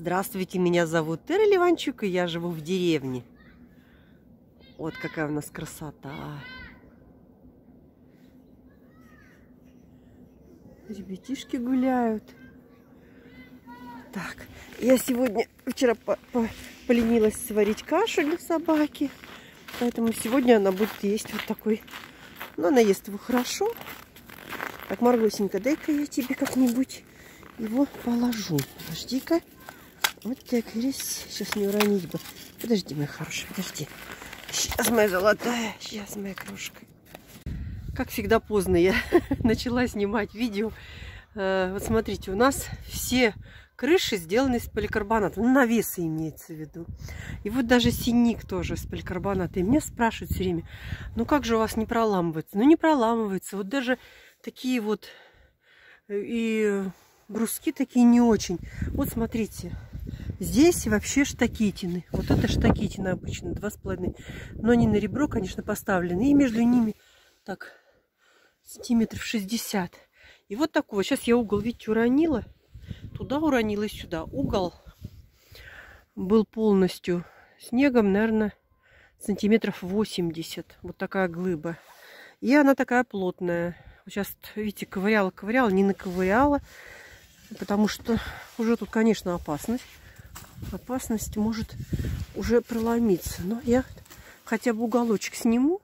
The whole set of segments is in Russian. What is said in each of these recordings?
Здравствуйте, меня зовут Тера Ливанчук, и я живу в деревне. Вот какая у нас красота. Ребятишки гуляют. Так, я сегодня, вчера по -по поленилась сварить кашу для собаки. Поэтому сегодня она будет есть вот такой. Но она ест его хорошо. Так, Маргосенька, дай-ка я тебе как-нибудь его положу. Подожди-ка. Вот так, сейчас не уронить бы. Подожди, моя хорошая, подожди. Сейчас, моя золотая, сейчас, моя крошка. Как всегда поздно я начала снимать видео. Э, вот смотрите, у нас все крыши сделаны из поликарбоната. Ну, навесы имеется в виду. И вот даже синик тоже из поликарбоната. И меня спрашивают все время, ну как же у вас не проламывается? Ну не проламывается. Вот даже такие вот э, и бруски такие не очень. Вот смотрите, здесь вообще штакетины. Вот это штакетины обычно, два с половиной. Но не на ребро, конечно, поставлены. И между ними так сантиметров 60. И вот такого. Сейчас я угол, видите, уронила. Туда уронила и сюда. Угол был полностью снегом, наверное, сантиметров 80. Вот такая глыба. И она такая плотная. Сейчас, видите, ковыряла, ковыряла, не наковыряла. Потому что уже тут, конечно, опасность. Опасность может уже проломиться. Но я хотя бы уголочек сниму.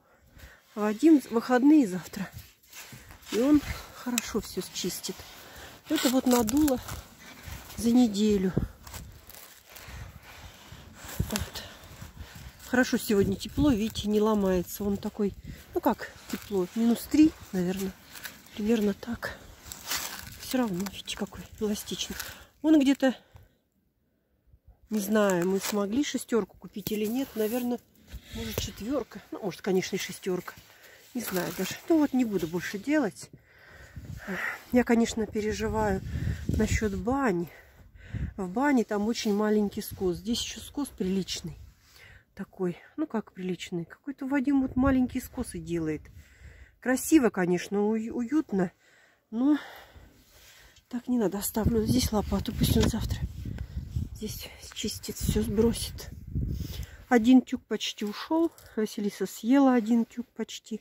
А один выходные завтра. И он хорошо все счистит. Это вот надуло за неделю. Вот. Хорошо сегодня тепло, видите, не ломается. Он такой, ну как тепло, минус 3, наверное. Примерно так. Все равно, видите, какой эластичный. Он где-то, не знаю, мы смогли шестерку купить или нет. Наверное, может четверка. Ну, может, конечно, и шестерка. Не знаю даже. Ну вот не буду больше делать. Я, конечно, переживаю насчет бани. В бане там очень маленький скос. Здесь еще скос приличный. Такой, ну как приличный. Какой-то Вадим вот маленькие скосы делает. Красиво, конечно, уютно. Но так не надо. Оставлю здесь лопату. Пусть он завтра здесь чистит, все сбросит. Один тюк почти ушел. Василиса съела один тюк почти.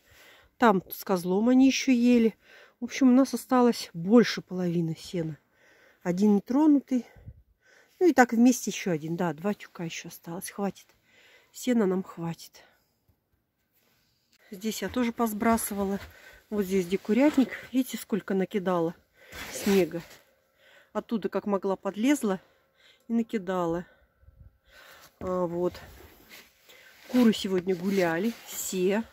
Там с козлом они еще ели. В общем, у нас осталось больше половины сена. Один нетронутый. Ну и так вместе еще один. Да, два тюка еще осталось. Хватит. Сена нам хватит. Здесь я тоже посбрасывала. Вот здесь где курятник. Видите, сколько накидала снега. Оттуда, как могла, подлезла и накидала. А, вот. Куры сегодня гуляли. Все.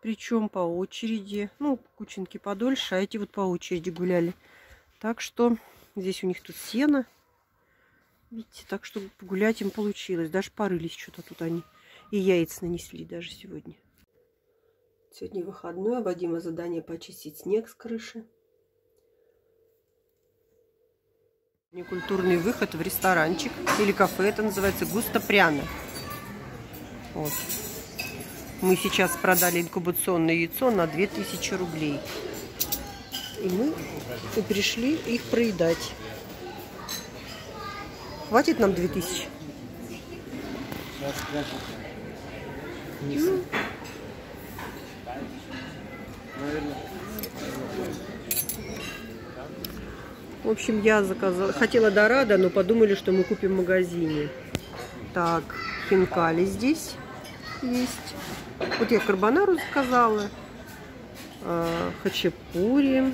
Причем по очереди. Ну, кученки подольше, а эти вот по очереди гуляли. Так что здесь у них тут сено. Видите, так что погулять им получилось. Даже порылись что-то тут они. И яиц нанесли даже сегодня. Сегодня выходной. Вадима задание почистить снег с крыши. Некультурный выход в ресторанчик или кафе. Это называется густо пряно. Вот. Мы сейчас продали инкубационное яйцо на 2000 рублей. И мы и пришли их проедать. Хватит нам 2000? Ну. В общем, я заказала, хотела Дорадо, но подумали, что мы купим в магазине. Так, хинкали здесь есть. Вот я карбонару заказала. А, хачапури.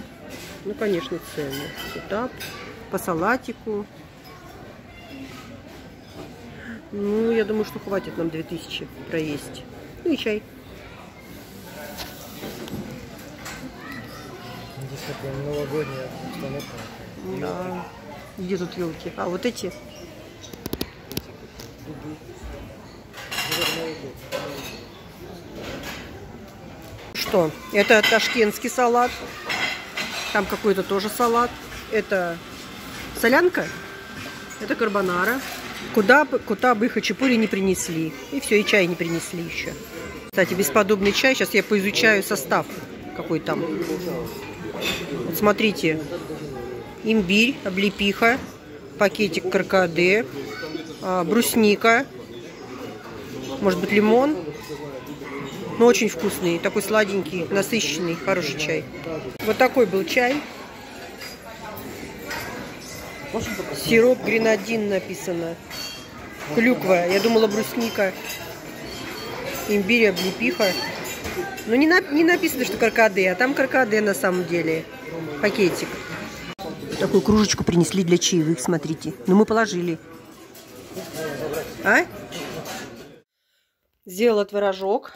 Ну, конечно, цены. Сетап. По салатику. Ну, я думаю, что хватит нам 2000 проесть. Ну и чай. Здесь такая новогодняя установка. Да. Где тут елки? А, вот эти? Что? Это ташкентский салат. Там какой-то тоже салат. Это солянка. Это карбонара. Куда бы, куда бы хачапури не принесли. И все, и чай не принесли еще. Кстати, бесподобный чай. Сейчас я поизучаю состав. Какой там. Вот смотрите. Имбирь, облепиха, пакетик каркаде, а, брусника, может быть лимон. Но очень вкусный, такой сладенький, насыщенный, хороший чай. Вот такой был чай. Сироп гренадин написано. Клюква. Я думала брусника. Имбирь, облепиха. Но не, на, не написано, что каркаде, а там каркаде на самом деле. Пакетик. Такую кружечку принесли для чаевых, смотрите. Ну, мы положили. А? Сделала творожок.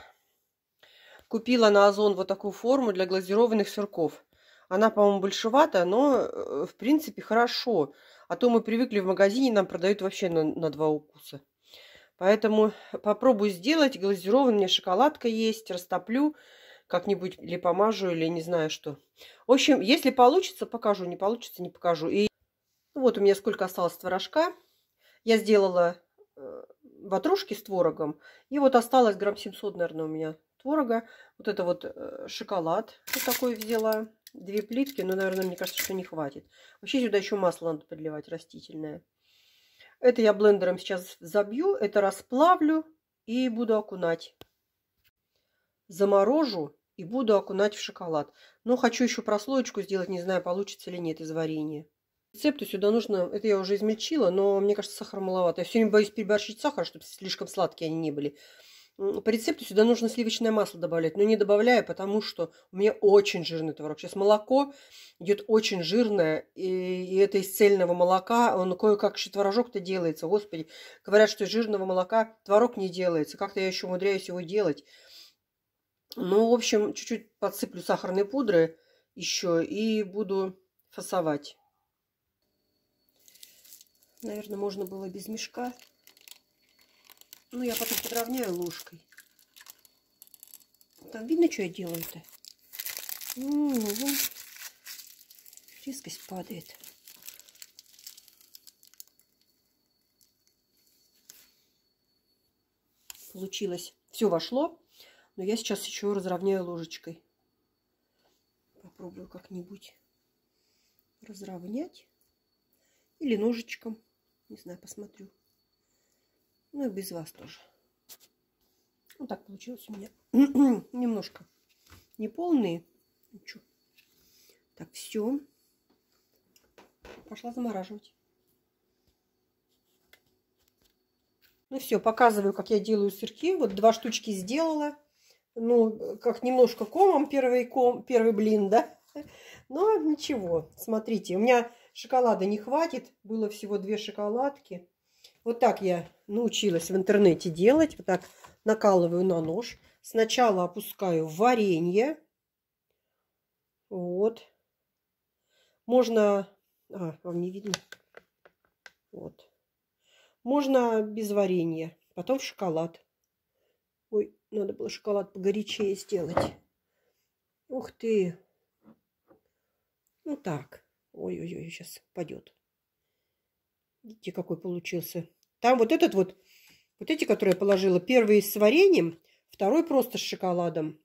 Купила на Озон вот такую форму для глазированных сырков. Она, по-моему, большевата, но, э, в принципе, хорошо. А то мы привыкли в магазине, нам продают вообще на, на два укуса. Поэтому попробую сделать. Глазированная шоколадка есть. Растоплю как-нибудь или помажу, или не знаю что. В общем, если получится, покажу. Не получится, не покажу. И вот у меня сколько осталось творожка. Я сделала э, ватрушки с творогом. И вот осталось грамм 700, наверное, у меня творога. Вот это вот э, шоколад вот такой взяла. Две плитки, но, наверное, мне кажется, что не хватит. Вообще сюда еще масло надо подливать растительное. Это я блендером сейчас забью, это расплавлю и буду окунать. Заморожу и буду окунать в шоколад. Но хочу еще прослоечку сделать, не знаю, получится или нет из варенья. Рецепту сюда нужно, это я уже измельчила, но мне кажется, сахар маловато. Я все время боюсь переборщить сахар, чтобы слишком сладкие они не были. По рецепту сюда нужно сливочное масло добавлять, но не добавляю, потому что у меня очень жирный творог. Сейчас молоко идет очень жирное, и это из цельного молока, он кое-как еще творожок-то делается, господи. Говорят, что из жирного молока творог не делается, как-то я еще умудряюсь его делать. Ну, в общем, чуть-чуть подсыплю сахарной пудры еще и буду фасовать. Наверное, можно было без мешка. Ну, я потом подровняю ложкой. Там видно, что я делаю-то? Резкость падает. Получилось. Все вошло. Но я сейчас еще разровняю ложечкой. Попробую как-нибудь разровнять. Или ножичком. Не знаю, посмотрю. Ну и без вас тоже. Вот так получилось у меня. Немножко неполные. Ничего. Так, все. Пошла замораживать. Ну все, показываю, как я делаю сырки. Вот два штучки сделала. Ну, как немножко комом первый, ком, первый блин, да? Но ничего, смотрите, у меня шоколада не хватит. Было всего две шоколадки. Вот так я научилась в интернете делать. Вот так накалываю на нож. Сначала опускаю варенье. Вот. Можно... А, вам не видно? Вот. Можно без варенья. Потом в шоколад. Ой, надо было шоколад погорячее сделать. Ух ты. Ну так. Ой-ой-ой, сейчас пойдет. Видите, какой получился там вот этот вот, вот эти, которые я положила, первый с вареньем, второй просто с шоколадом.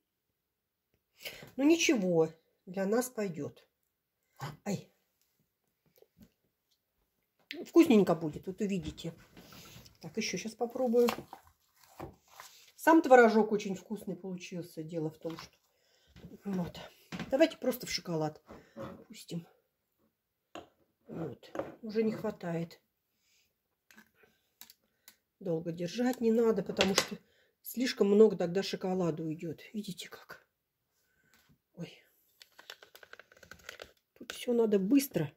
Ну ничего, для нас пойдет. Ай. Вкусненько будет, вот увидите. Так, еще сейчас попробую. Сам творожок очень вкусный получился. Дело в том, что... Вот. Давайте просто в шоколад пустим. Вот. Уже не хватает долго держать не надо, потому что слишком много тогда шоколада уйдет. Видите как? Ой. Тут все надо быстро.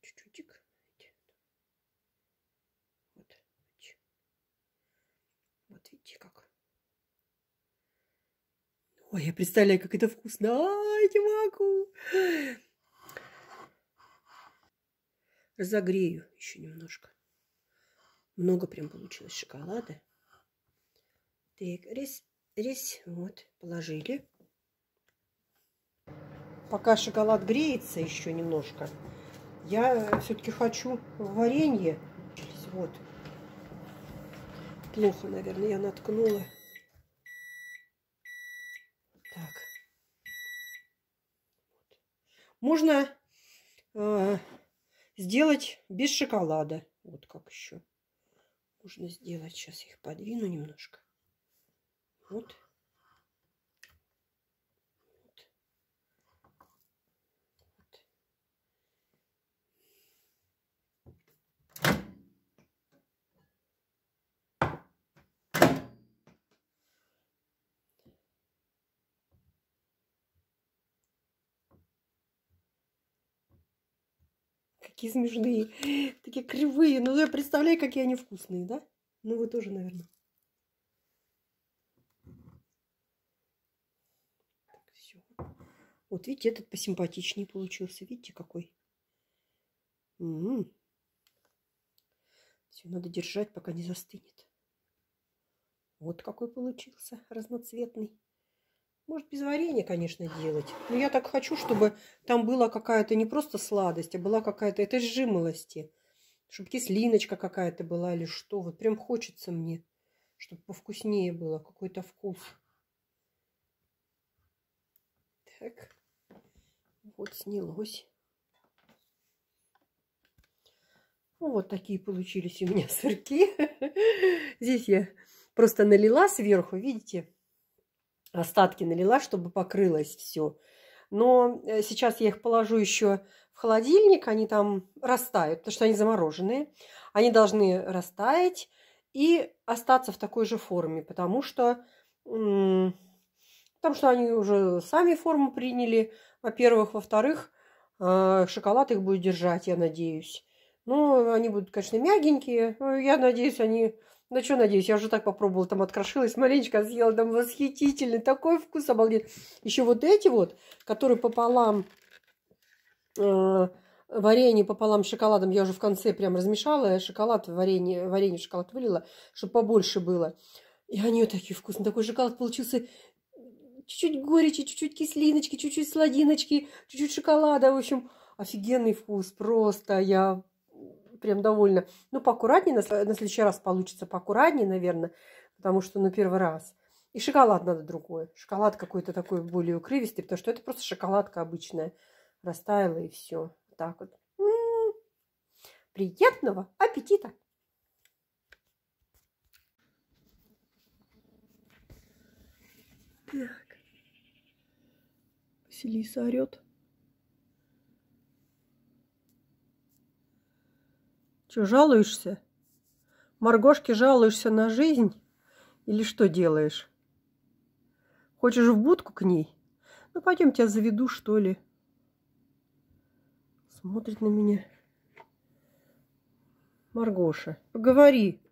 чуть-чуть. Вот. Вот видите как. Ой, я представляю, как это вкусно. Ай, не могу. Разогрею еще немножко. Много прям получилось шоколада. Так, рис, рис, вот, положили. Пока шоколад греется еще немножко, я все-таки хочу варенье. Вот. Плохо, наверное, я наткнула. Так. Можно э, сделать без шоколада. Вот как еще можно сделать. Сейчас их подвину немножко. Вот. Какие смешные, такие кривые. Ну, я представляю, какие они вкусные, да? Ну, вы тоже, наверное. Так, все. Вот видите, этот посимпатичнее получился. Видите, какой? М-м. Все, надо держать, пока не застынет. Вот какой получился разноцветный. Может, без варенья, конечно, делать. Но я так хочу, чтобы там была какая-то не просто сладость, а была какая-то... Это жимолости. Чтобы кислиночка какая-то была или что. Вот прям хочется мне, чтобы повкуснее было. Какой-то вкус. Так. Вот снялось. Вот такие получились у меня сырки. Здесь я просто налила сверху, видите? Остатки налила, чтобы покрылось все. Но э, сейчас я их положу еще в холодильник, они там растают, потому что они замороженные. Они должны растаять и остаться в такой же форме, потому что, потому что они уже сами форму приняли, во-первых. Во-вторых, э, шоколад их будет держать, я надеюсь. Ну, они будут, конечно, мягенькие. Я надеюсь, они ну, что, надеюсь, я уже так попробовала, там открошилась, маленечко съела, там восхитительный, такой вкус обалдеть. Еще вот эти вот, которые пополам э, варенье пополам с шоколадом, я уже в конце прям размешала, шоколад, варенье, варенье, шоколад вылила, чтобы побольше было. И они вот такие вкусные, такой шоколад получился чуть-чуть горечи, чуть-чуть кислиночки, чуть-чуть сладиночки, чуть-чуть шоколада, в общем, офигенный вкус, просто я прям довольна. Ну, поаккуратнее, на, следующий раз получится поаккуратнее, наверное, потому что на первый раз. И шоколад надо другой. Шоколад какой-то такой более укрывистый, потому что это просто шоколадка обычная. Растаяла и все. Так вот. М -м -м. Приятного аппетита! Так. Василиса орет. Что, жалуешься? Маргошке жалуешься на жизнь? Или что делаешь? Хочешь в будку к ней? Ну, пойдем тебя заведу, что ли. Смотрит на меня. Маргоша, поговори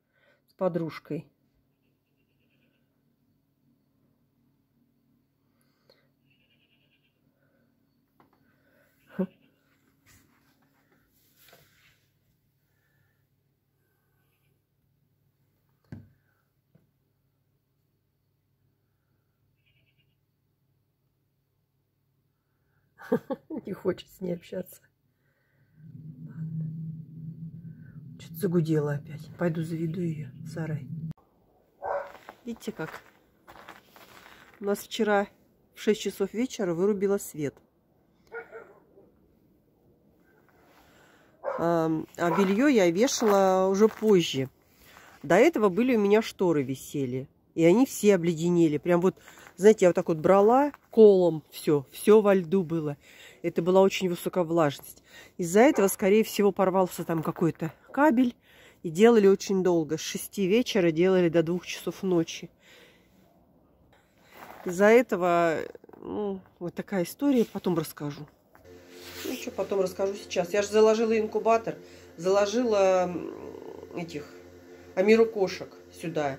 с подружкой. Не хочет с ней общаться. Что-то загудела опять. Пойду заведу ее в сарай. Видите как? У нас вчера в 6 часов вечера вырубила свет. А белье я вешала уже позже. До этого были у меня шторы висели. И они все обледенели. Прям вот знаете, я вот так вот брала колом все, все во льду было. Это была очень высокая влажность. Из-за этого, скорее всего, порвался там какой-то кабель. И делали очень долго. С 6 вечера делали до 2 часов ночи. Из-за этого, ну, вот такая история. Потом расскажу. Ну, что потом расскажу сейчас. Я же заложила инкубатор. Заложила этих амиру кошек сюда.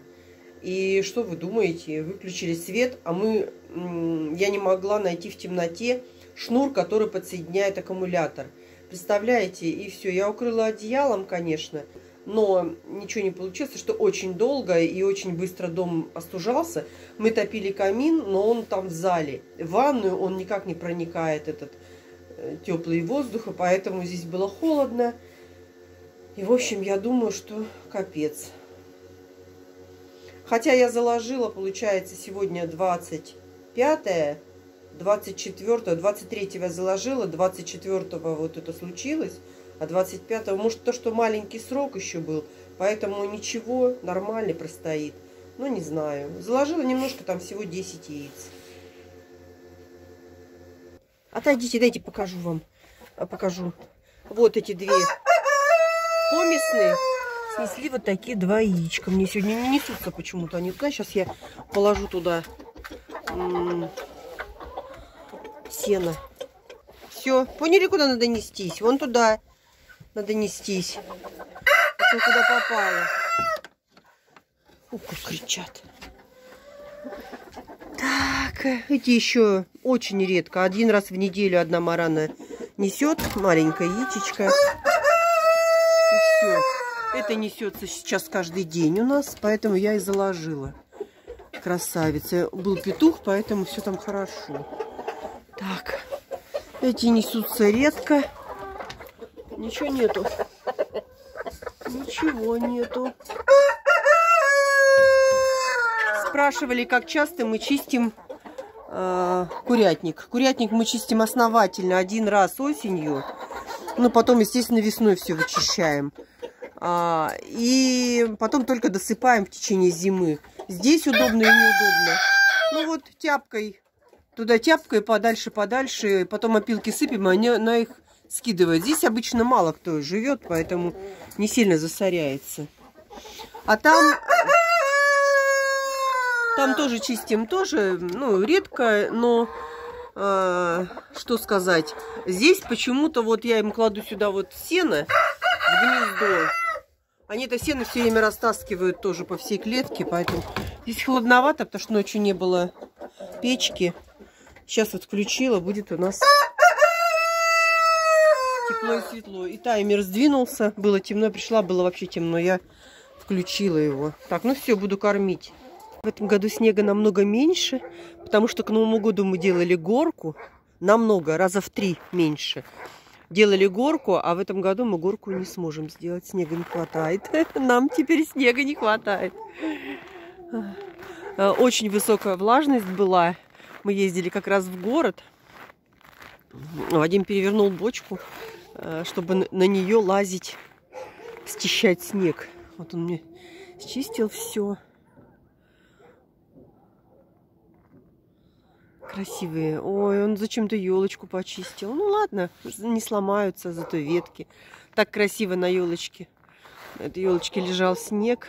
И что вы думаете? Выключили свет, а мы, я не могла найти в темноте шнур, который подсоединяет аккумулятор. Представляете? И все. Я укрыла одеялом, конечно, но ничего не получилось, что очень долго и очень быстро дом остужался. Мы топили камин, но он там в зале. В ванную он никак не проникает, этот э, теплый воздух, поэтому здесь было холодно. И, в общем, я думаю, что капец. Хотя я заложила, получается, сегодня 25 24 23 я заложила, 24 вот это случилось. А 25 может, то, что маленький срок еще был, поэтому ничего, нормальный простоит. Ну, не знаю. Заложила немножко, там всего 10 яиц. Отойдите, дайте покажу вам. Покажу. Вот эти две помесные. Снесли вот такие два яичка. Мне сегодня не несутся почему-то они туда. Сейчас я положу туда сено. Все. Поняли, куда надо нестись? Вон туда надо нестись. Это куда попало. Как кричат. Так, эти еще очень редко. Один раз в неделю одна марана несет маленькая яичечко. И все. Это несется сейчас каждый день у нас, поэтому я и заложила. Красавица. Был петух, поэтому все там хорошо. Так, эти несутся редко. Ничего нету. Ничего нету. Спрашивали, как часто мы чистим э, курятник. Курятник мы чистим основательно один раз осенью. Ну, потом, естественно, весной все вычищаем. А, и потом только досыпаем в течение зимы. Здесь удобно и неудобно. Ну вот тяпкой, туда тяпкой подальше, подальше. Потом опилки сыпем, они на их скидывает. Здесь обычно мало кто живет, поэтому не сильно засоряется. А там... Там тоже чистим, тоже, ну, редко, но э, что сказать. Здесь почему-то вот я им кладу сюда вот сено в гнездо. Они это сено все время растаскивают тоже по всей клетке, поэтому здесь холодновато, потому что ночью не было печки. Сейчас вот включила, будет у нас тепло и светло. И таймер сдвинулся, было темно, пришла, было вообще темно, я включила его. Так, ну все, буду кормить. В этом году снега намного меньше, потому что к Новому году мы делали горку, намного, раза в три меньше. Делали горку, а в этом году мы горку не сможем сделать, снега не хватает. Нам теперь снега не хватает. Э, очень высокая влажность была. Мы ездили как раз в город. Вадим перевернул бочку Э, чтобы на нее лазить, счищать снег. Вот он мне счистил все. Красивые. Ой, он зачем-то елочку почистил. Ну ладно, не сломаются зато ветки. Так красиво на елочке. На этой елочке лежал снег.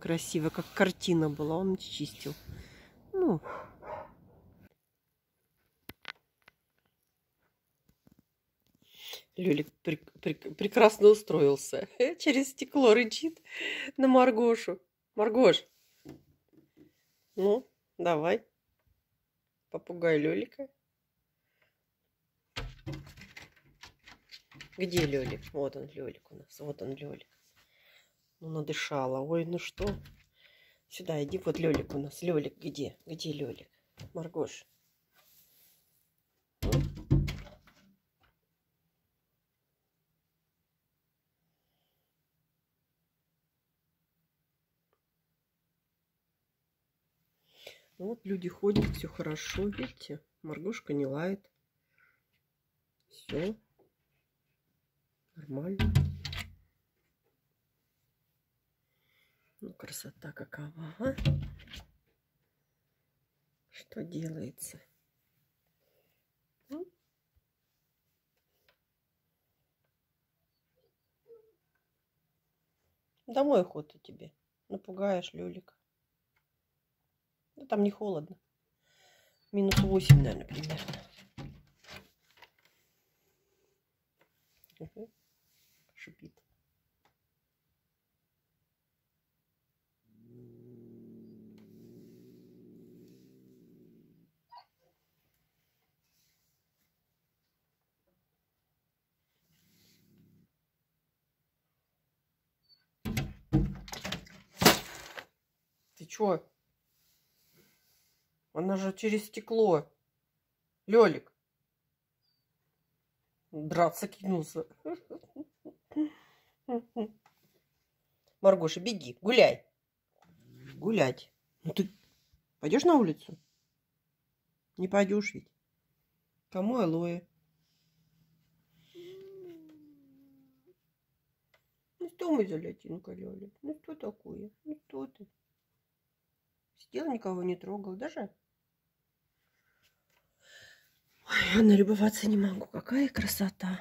Красиво, как картина была. Он чистил. Ну, Люлик прек прек прекрасно устроился. Через стекло рычит на Маргошу. Маргош, ну, давай. Попугай Лёлика. Где Лёлик? Вот он, Лёлик у нас. Вот он, Лёлик. Ну, надышала. Ой, ну что? Сюда иди. Вот Лёлик у нас. Лёлик где? Где Лёлик? Маргош. Вот люди ходят, все хорошо, видите? Маргошка не лает. Все нормально. Ну, красота какова, а? Что делается? Домой охота тебе. Напугаешь, Люлик. Ну, там не холодно. Минус 8, наверное, примерно. Угу. Шипит. Ты чё? Она же через стекло. Лёлик. Драться кинулся. Маргоша, беги, гуляй. Гулять. Ну ты пойдешь на улицу? Не пойдешь ведь. Кому алоэ? что мы за лятинка, Лёля? Ну что такое? Ну что ты? Сидела, никого не трогал, даже? Ой, я налюбоваться не могу. Какая красота.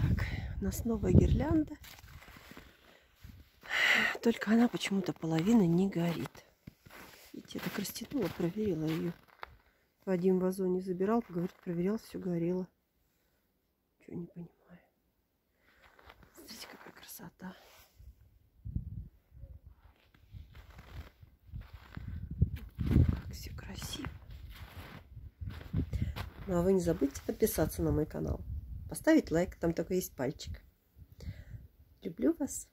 Так, нас новая гирлянда. Только она почему-то половина не горит. Видите, я так растянула, проверила ее. Вадим в вазоне забирал, говорит, проверял, все горело. Чего не понимаю. Смотрите, какая красота. Как все красиво. Ну а вы не забудьте подписаться на мой канал. Поставить лайк, там такой есть пальчик. Люблю вас.